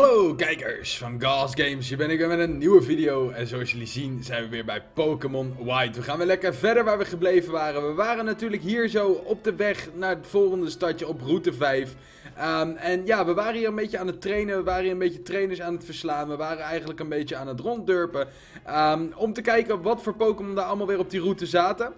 Hallo kijkers van Gas Games, hier ben ik weer met een nieuwe video en zoals jullie zien zijn we weer bij Pokémon White. We gaan weer lekker verder waar we gebleven waren. We waren natuurlijk hier zo op de weg naar het volgende stadje op route 5. Ehm, en ja, we waren hier een beetje aan het trainen, we waren hier een beetje trainers aan het verslaan. We waren eigenlijk een beetje aan het ronddurpen ehm, om te kijken wat voor Pokémon daar allemaal weer op die route zaten.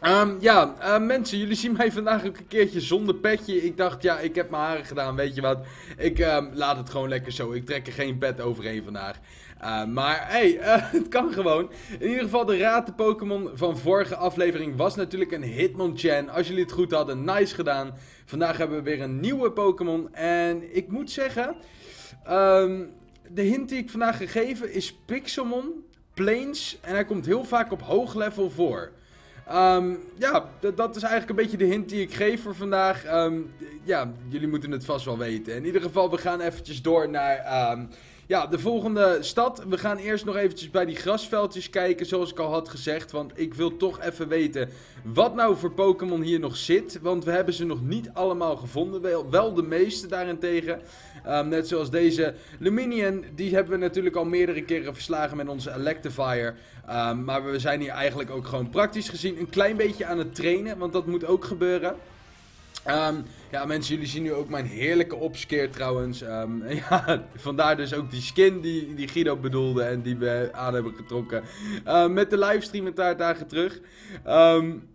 Ehm, ja, uh, mensen, jullie zien mij vandaag ook een keertje zonder petje. Ik dacht, ja, ik heb mijn haren gedaan, weet je wat. Ik um, laat het gewoon lekker zo. Ik trek er geen pet overheen vandaag. Uh, maar, hey, uh, het kan gewoon. In ieder geval, de raad Pokémon van vorige aflevering was natuurlijk een Hitmonchan. Als jullie het goed hadden, nice gedaan. Vandaag hebben we weer een nieuwe Pokémon. En ik moet zeggen, um, de hint die ik vandaag gegeven is Pixelmon, Plains. En hij komt heel vaak op hoog level voor. Um, ja, dat is eigenlijk een beetje de hint die ik geef voor vandaag. Um, ja, jullie moeten het vast wel weten. In ieder geval, we gaan eventjes door naar um, ja, de volgende stad. We gaan eerst nog eventjes bij die grasveldjes kijken, zoals ik al had gezegd. Want ik wil toch even weten wat nou voor Pokémon hier nog zit. Want we hebben ze nog niet allemaal gevonden. Wel, de meeste daarentegen. Um, net zoals deze Luminion, die hebben we natuurlijk al meerdere keren verslagen met onze Electivire. Um, maar we zijn hier eigenlijk ook gewoon praktisch gezien een klein beetje aan het trainen, want dat moet ook gebeuren. Um, ja, mensen, jullie zien nu ook mijn heerlijke opskeer trouwens. Um, ja, vandaar dus ook die skin die, die Guido bedoelde en die we aan hebben getrokken. Uh, met de livestream een paar dagen terug. Um,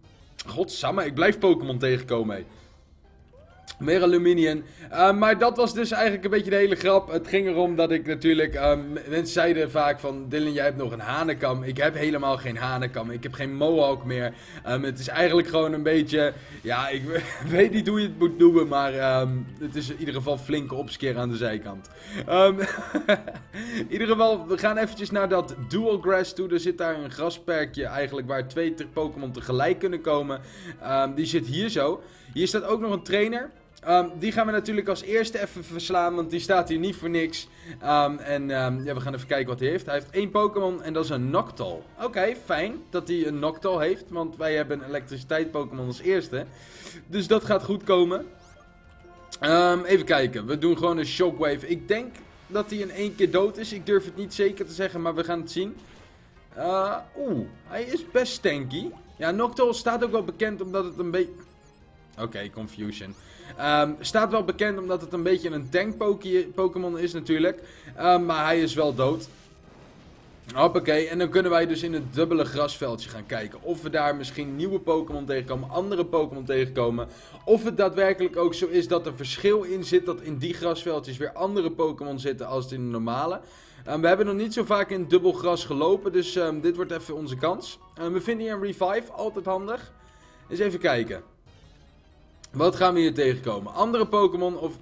Godsamme, ik blijf Pokémon tegenkomen. Hey. Meer aluminium. Uh, maar dat was dus eigenlijk een beetje de hele grap. Het ging erom dat ik natuurlijk... Um, mensen zeiden vaak van... Dylan, jij hebt nog een hanekam. Ik heb helemaal geen hanekam. Ik heb geen mohawk meer. Um, het is eigenlijk gewoon een beetje... Ja, ik weet niet hoe je het moet noemen. Maar um, het is in ieder geval flinke opskeer aan de zijkant. in ieder geval, we gaan eventjes naar dat dual grass toe. Er zit daar een grasperkje eigenlijk waar twee Pokémon tegelijk kunnen komen. die zit hier zo. Hier staat ook nog een trainer. Um, die gaan we natuurlijk als eerste even verslaan, want die staat hier niet voor niks. Um, en um, ja, we gaan even kijken wat hij heeft. Hij heeft één Pokémon en dat is een Noctowl. Oké, fijn dat hij een Noctowl heeft, want wij hebben een elektriciteit Pokémon als eerste. Dus dat gaat goed komen. even kijken, we doen gewoon een Shockwave. Ik denk dat hij in één keer dood is. Ik durf het niet zeker te zeggen, maar we gaan het zien. Uh, Oeh, hij is best stanky. Ja, Noctowl staat ook wel bekend omdat het een beetje... Oké, Confusion. Um, staat wel bekend omdat het een beetje een tank Pokémon is natuurlijk. Um, maar hij is wel dood. Hoppakee, en dan kunnen wij dus in het dubbele grasveldje gaan kijken. Of we daar misschien nieuwe Pokémon tegenkomen, andere Pokémon tegenkomen. Of het daadwerkelijk ook zo is dat er verschil in zit, dat in die grasveldjes weer andere Pokémon zitten als in de normale. Um, we hebben nog niet zo vaak in dubbel gras gelopen, dus dit wordt even onze kans. we vinden hier een revive, altijd handig. Eens even kijken. Wat gaan we hier tegenkomen? Andere Pokémon of...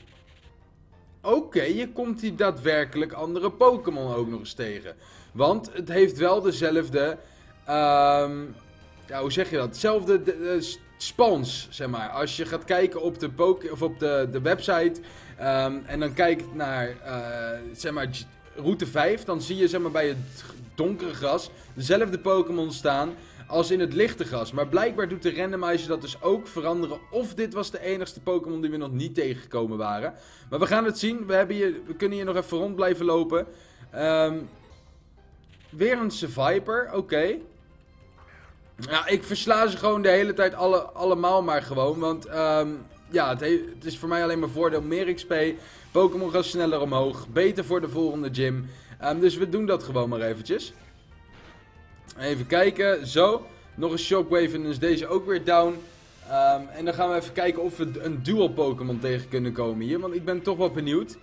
Oké, je komt hier daadwerkelijk andere Pokémon ook nog eens tegen. Want het heeft wel dezelfde... Um, ja, hoe zeg je dat? Hetzelfde de, de spans, zeg maar. Als je gaat kijken op de, poke, of op de, de website... Um, en dan kijkt naar, uh, zeg maar, route 5... dan zie je, zeg maar, bij het donkere gras... dezelfde Pokémon staan als in het lichte gras. Maar blijkbaar doet de randomizer dat dus ook veranderen. Of dit was de enigste Pokémon die we nog niet tegengekomen waren. Maar we gaan het zien. We, hebben we kunnen hier nog even rond blijven lopen. Um, weer een Survivor. Oké. Ja, ik versla ze gewoon de hele tijd alle, allemaal maar gewoon. Want um, ja, het, is voor mij alleen maar voordeel. Meer XP. Pokémon gaat sneller omhoog. Beter voor de volgende gym. Um, dus we doen dat gewoon maar eventjes. Even kijken. Zo. Nog een Shockwave en dan is deze ook weer down. Um, en dan gaan we even kijken of we een dual Pokémon tegen kunnen komen hier. Want ik ben toch wel benieuwd.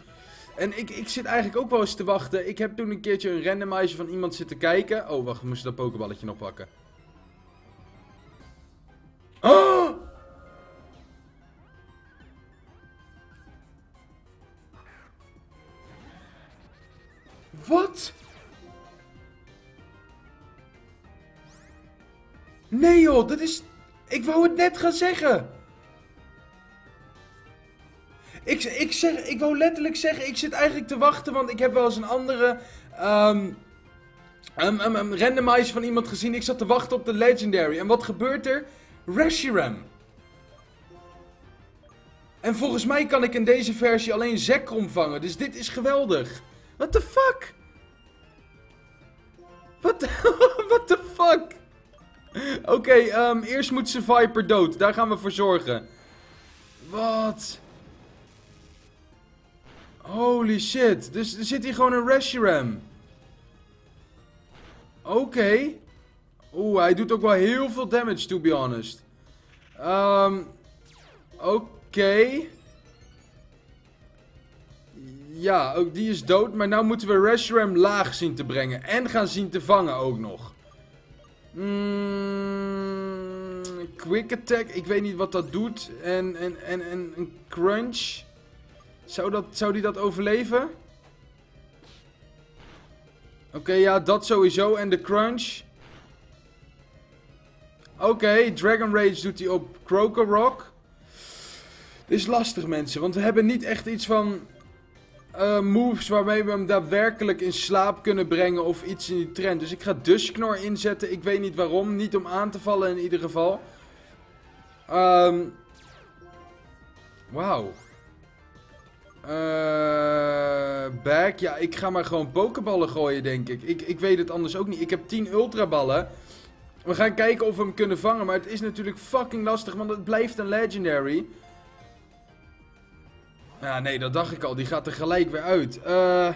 En ik, ik zit eigenlijk ook wel eens te wachten. Ik heb toen een keertje een randomizer van iemand zitten kijken. Oh, wacht. We moesten dat pokeballetje nog pakken. Gaan zeggen. Ik, ik, zeg, ik wou letterlijk zeggen, ik zit eigenlijk te wachten, want ik heb wel eens een andere um, um, um, randomizer van iemand gezien. Ik zat te wachten op de Legendary. En wat gebeurt er? Reshiram. En volgens mij kan ik in deze versie alleen Zekrom vangen. Dus dit is geweldig. What the fuck? What the, what the fuck? Oké, ehm, eerst moet ze Viper dood. Daar gaan we voor zorgen. Wat? Holy shit. Dus er zit hier gewoon een Reshiram. Oké. Oeh, hij doet ook wel heel veel damage, to be honest. Ehm... Oké. Ja, ook die is dood. Maar nu moeten we Reshiram laag zien te brengen. En gaan zien te vangen ook nog. Mm, quick attack. Ik weet niet wat dat doet. En, en, en, en een crunch. Zou, dat, zou die dat overleven? Oké, ja, dat sowieso. En de crunch. Oké, Dragon Rage doet hij op Rock. Dit is lastig, mensen. Want we hebben niet echt iets van uh, moves waarmee we hem daadwerkelijk in slaap kunnen brengen of iets in die trend. Dus ik ga Dusknor inzetten. Ik weet niet waarom. Niet om aan te vallen in ieder geval. Um, Wauw. Uh, back. Ja, ik ga maar gewoon pokeballen gooien, denk ik. ik. Ik weet het anders ook niet. Ik heb 10 ultraballen. We gaan kijken of we hem kunnen vangen. Maar het is natuurlijk fucking lastig, want het blijft een legendary. Ja, nee, dat dacht ik al. Die gaat er gelijk weer uit. Uh,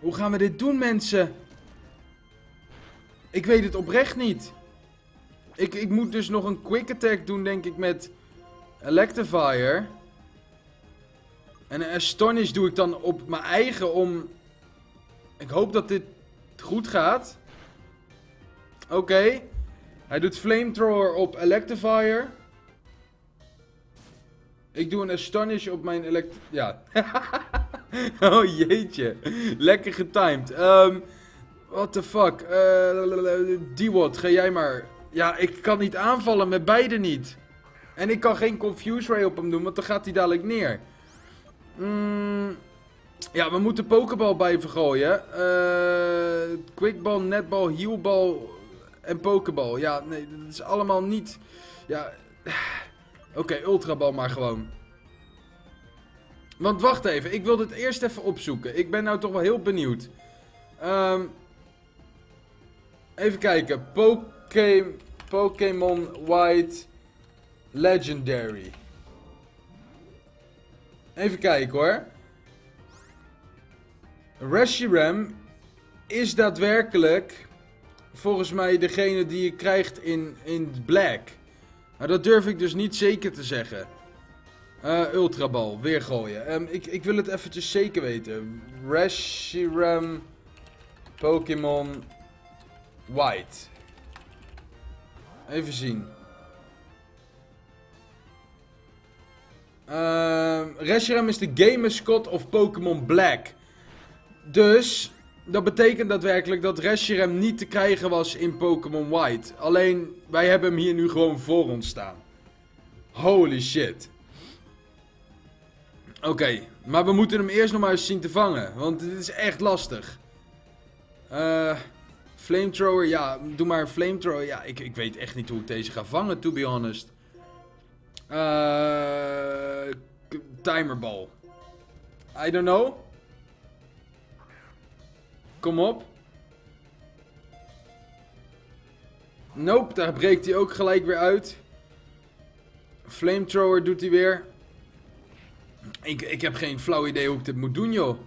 hoe gaan we dit doen, mensen? Ik weet het oprecht niet. Ik, ik moet dus nog een quick attack doen, denk ik, met Electivire. En een Astonish doe ik dan op mijn eigen om... Ik hoop dat dit goed gaat. Oké. Hij doet Flamethrower op Electivire. Ik doe een Astonish op mijn elect... Ja. oh jeetje. Lekker getimed. Um, what the fuck. Uh, D-Watt, ga jij maar. Ja, ik kan niet aanvallen met beide niet. En ik kan geen Confuse Ray op hem doen, want dan gaat hij dadelijk neer. Mm, ja, we moeten Pokeball blijven gooien. Uh, quickball, netball, healball en Pokeball. Ja, nee, dat is allemaal niet... Ja... Oké, okay, ultrabal maar gewoon. Want wacht even, ik wil dit eerst even opzoeken. Ik ben nou toch wel heel benieuwd. Um, even kijken. Poké Pokémon White Legendary. Even kijken hoor. Reshiram is daadwerkelijk volgens mij degene die je krijgt in, in Black. Maar dat durf ik dus niet zeker te zeggen. Uh, Ultrabal, weer gooien. Um, ik, ik wil het eventjes zeker weten. Reshiram Pokémon White. Even zien. Uh, Reshiram is de game mascot of Pokémon Black. Dus dat betekent daadwerkelijk dat Reshiram niet te krijgen was in Pokémon White. Alleen, wij hebben hem hier nu gewoon voor ons staan. Holy shit. Oké, maar we moeten hem eerst nog maar eens zien te vangen. Want dit is echt lastig. Uh, flamethrower, ja, doe maar een flamethrower. Ja, ik, ik weet echt niet hoe ik deze ga vangen, to be honest. Uh, timerball. I don't know. Kom op. Nope, daar breekt hij ook gelijk weer uit. Flamethrower doet hij weer. Ik, ik heb geen flauw idee hoe ik dit moet doen, joh.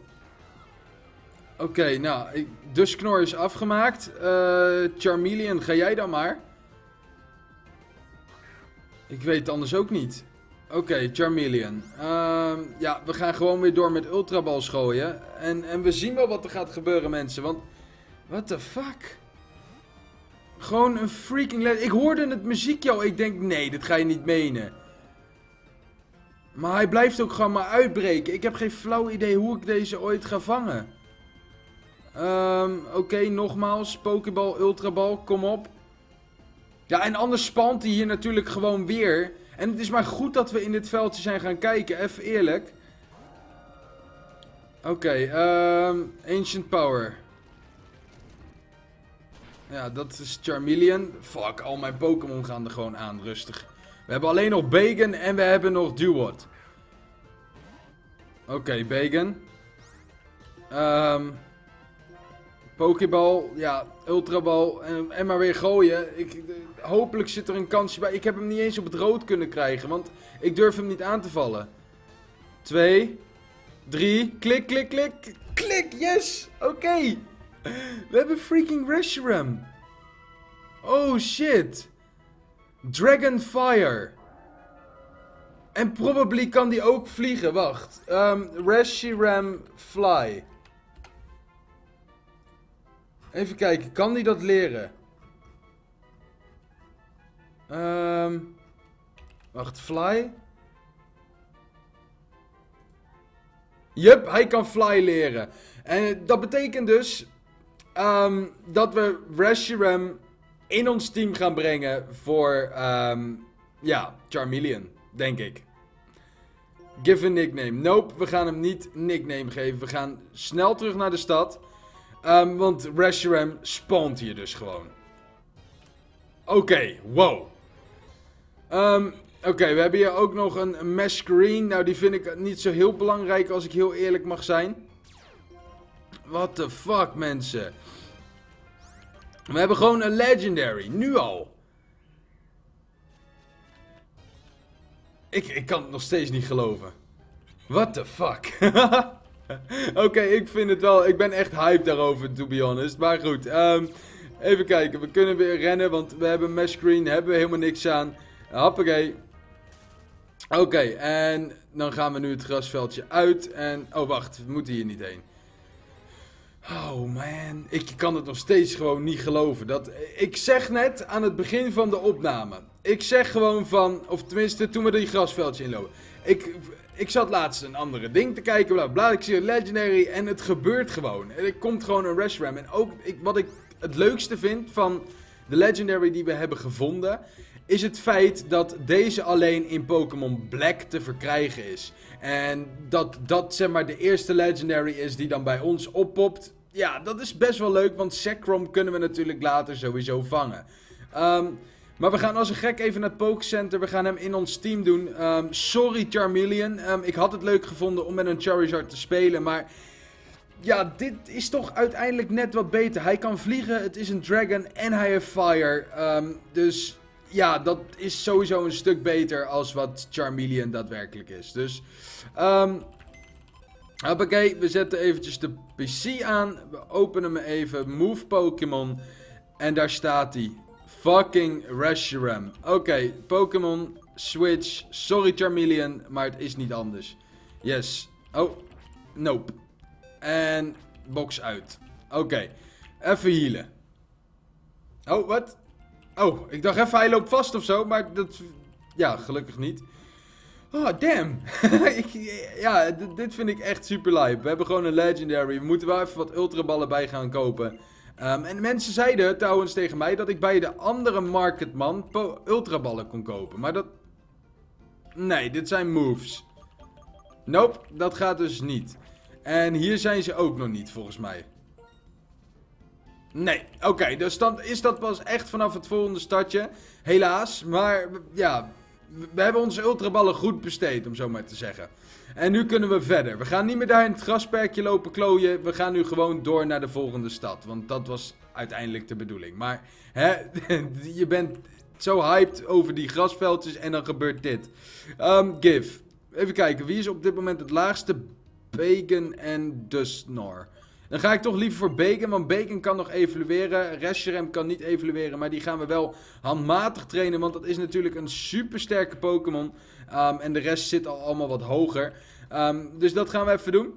Oké, nou, ik, is afgemaakt. Uh, Charmeleon, ga jij dan maar. Ik weet het anders ook niet. Oké, Charmeleon. Uh, ja, we gaan gewoon weer door met Ultrabal gooien. En, en we zien wel wat er gaat gebeuren, mensen. Want, what the fuck? Gewoon een freaking... Ik hoorde het muziekje Ik denk, nee, dit ga je niet menen. Maar hij blijft ook gewoon maar uitbreken. Ik heb geen flauw idee hoe ik deze ooit ga vangen. Um, Oké, nogmaals. Pokeball, Ultrabal, kom op. Ja, en anders spant hij hier natuurlijk gewoon weer. En het is maar goed dat we in dit veldje zijn gaan kijken. Even eerlijk. Oké, okay, um, Ancient Power. Ja, dat is Charmeleon. Fuck, al mijn Pokémon gaan er gewoon aan, rustig. We hebben alleen nog Bacon en we hebben nog Duwot. Oké, Bacon. Ehm Pokéball, ja, Ultrabal en, en maar weer gooien. Ik, eh, hopelijk zit er een kansje bij. Ik heb hem niet eens op het rood kunnen krijgen, want ik durf hem niet aan te vallen. Twee, drie, klik, klik, klik, klik, yes! Oké, we hebben freaking Reshiram. Oh shit. Dragonfire. En probably kan die ook vliegen. Wacht. Um, Reshiram Fly. Even kijken, kan die dat leren? Ehm wacht, fly? Yup, hij kan fly leren. En dat betekent dus ehm, dat we Reshiram in ons team gaan brengen voor, um, ja, Charmeleon, denk ik. Give a nickname. Nope, we gaan hem niet nickname geven. We gaan snel terug naar de stad. Um, want Reshiram spawnt hier dus gewoon. Oké, wow. Um, Oké, we hebben hier ook nog een mesh green. Nou, die vind ik niet zo heel belangrijk als ik heel eerlijk mag zijn. What the fuck, mensen. We hebben gewoon een legendary, nu al. Ik, ik kan het nog steeds niet geloven. What the fuck. Oké, ik vind het wel. Ik ben echt hyped daarover, to be honest. Maar goed, um, even kijken. We kunnen weer rennen, want we hebben mesh screen. Hebben we helemaal niks aan. Hoppakee. Oké, en dan gaan we nu het grasveldje uit. En, oh wacht, we moeten hier niet heen. Oh man, ik kan het nog steeds gewoon niet geloven. Dat, ik zeg net aan het begin van de opname. Ik zeg gewoon van, of tenminste toen we die grasveldje inlopen. Ik, ik zat laatst een andere ding te kijken, bla bla. Ik zie een Legendary en het gebeurt gewoon. Er komt gewoon een Reshiram. En ook ik, wat ik het leukste vind van de Legendary die we hebben gevonden, is het feit dat deze alleen in Pokémon Black te verkrijgen is. En dat dat zeg maar de eerste Legendary is die dan bij ons oppopt. Ja, dat is best wel leuk, want Zekrom kunnen we natuurlijk later sowieso vangen. Um, maar we gaan als een gek even naar het Pokecenter. We gaan hem in ons team doen. Um, sorry Charmeleon. Um, ik had het leuk gevonden om met een Charizard te spelen. Maar ja, dit is toch uiteindelijk net wat beter. Hij kan vliegen, het is een Dragon en hij heeft Fire. Um, dus ja, dat is sowieso een stuk beter als wat Charmeleon daadwerkelijk is. Dus, hoppakee, we zetten eventjes de PC aan. We openen hem even, Move Pokémon. En daar staat hij. Fucking Reshiram. Oké, Pokémon Switch. Sorry Charmeleon, maar het is niet anders. Yes. Oh, nope. En box uit. Oké, even healen. Oh, wat? Oh, ik dacht even hij loopt vast of zo, maar dat... Ja, gelukkig niet. Oh, damn. ja, dit vind ik echt super live. We hebben gewoon een legendary. We moeten wel even wat ultraballen bij gaan kopen. Um, en mensen zeiden trouwens tegen mij dat ik bij de andere marketman ultraballen kon kopen. Maar dat... Nee, dit zijn moves. Nope, dat gaat dus niet. En hier zijn ze ook nog niet, volgens mij. Nee, oké, dus is dat pas echt vanaf het volgende stadje. Helaas, maar ja, we hebben onze ultraballen goed besteed, om zo maar te zeggen. En nu kunnen we verder. We gaan niet meer daar in het grasperkje lopen klooien. We gaan nu gewoon door naar de volgende stad. Want dat was uiteindelijk de bedoeling. Maar hè, je bent zo hyped over die grasveldjes en dan gebeurt dit. Um, Give. Even kijken, wie is op dit moment het laagste? Bacon en Dustnor. Dan ga ik toch liever voor Bacon, want Bacon kan nog evolueren. Reshiram kan niet evolueren, maar die gaan we wel handmatig trainen. Want dat is natuurlijk een super sterke Pokémon. Um, en de rest zit al allemaal wat hoger. Um, dus dat gaan we even doen.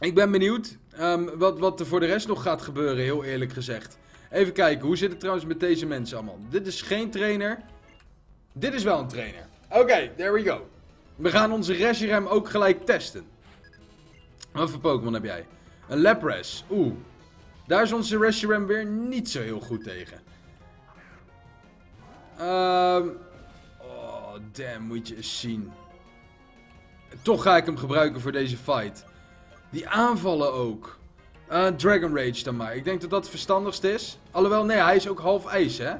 Ik ben benieuwd um, wat, wat er voor de rest nog gaat gebeuren, heel eerlijk gezegd. Even kijken, hoe zit het trouwens met deze mensen allemaal? Dit is geen trainer. Dit is wel een trainer. Oké, there we go. We gaan onze Reshiram ook gelijk testen. Wat voor Pokémon heb jij? Een Lapras. Oeh. Daar is onze Reshiram weer niet zo heel goed tegen. Ehm... oh, damn. Moet je eens zien. Toch ga ik hem gebruiken voor deze fight. Die aanvallen ook. Uh, Dragon Rage dan maar. Ik denk dat dat het verstandigste is. Alhoewel, nee, hij is ook half ijs, hè?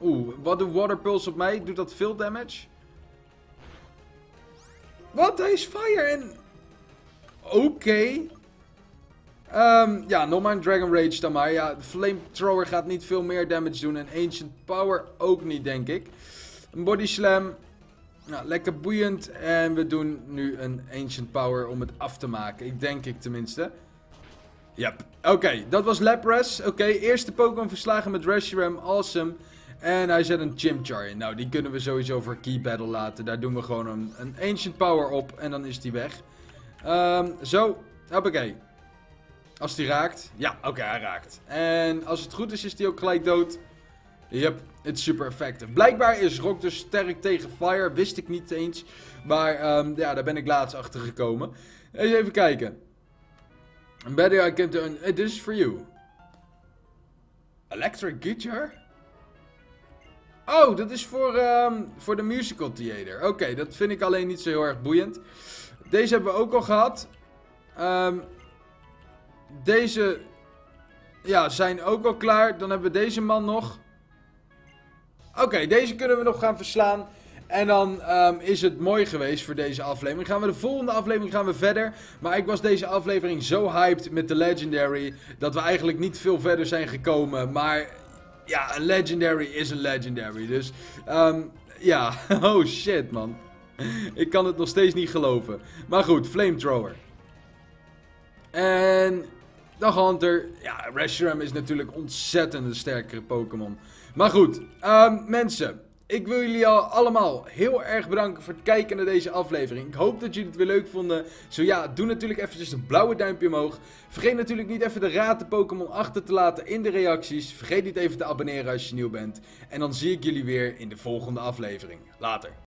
Oeh, wat doet Water Pulse op mij? Doet dat veel damage? Wat? Is fire en... Oké. Ehm, ja, nog maar een Dragon Rage dan maar. Ja, Flamethrower gaat niet veel meer damage doen. En Ancient Power ook niet, denk ik. Een Body Slam. Nou, lekker boeiend. En we doen nu een Ancient Power om het af te maken. Ik denk ik tenminste. Yep. Oké, dat was Lapras. Oké, eerste Pokémon verslagen met Reshiram. Awesome. En hij zet een Chimchar in. Nou, die kunnen we sowieso voor Key Battle laten. Daar doen we gewoon een, een Ancient Power op. En dan is die weg. Um, zo. Hoppakee. Als die raakt. Ja, oké, hij raakt. En als het goed is, is die ook gelijk dood. Yep, het is super effectief. Blijkbaar is Rock dus sterk tegen Fire. Wist ik niet eens. Maar um, ja, daar ben ik laatst achter gekomen. Even kijken. Better I came to... Uh, this is for you. Electric Guitar? Oh, dat is voor, um, voor de musical theater. Oké, dat vind ik alleen niet zo heel erg boeiend. Deze hebben we ook al gehad. Um, deze ja, zijn ook al klaar. Dan hebben we deze man nog. Oké, deze kunnen we nog gaan verslaan. En dan um, is het mooi geweest voor deze aflevering. Gaan we de volgende aflevering gaan we verder. Maar ik was deze aflevering zo hyped met de Legendary. Dat we eigenlijk niet veel verder zijn gekomen. Maar ja, een Legendary is een Legendary. Dus um, ja, oh shit man. ik kan het nog steeds niet geloven. Maar goed, Flamethrower. En Dag Hunter. Ja, Reshiram is natuurlijk ontzettend een sterkere Pokémon. Maar goed, um, mensen. Ik wil jullie al allemaal heel erg bedanken voor het kijken naar deze aflevering. Ik hoop dat jullie het weer leuk vonden. Zo ja, doe natuurlijk eventjes een blauwe duimpje omhoog. Vergeet natuurlijk niet even de raad de Pokémon achter te laten in de reacties. Vergeet niet even te abonneren als je nieuw bent. En dan zie ik jullie weer in de volgende aflevering. Later.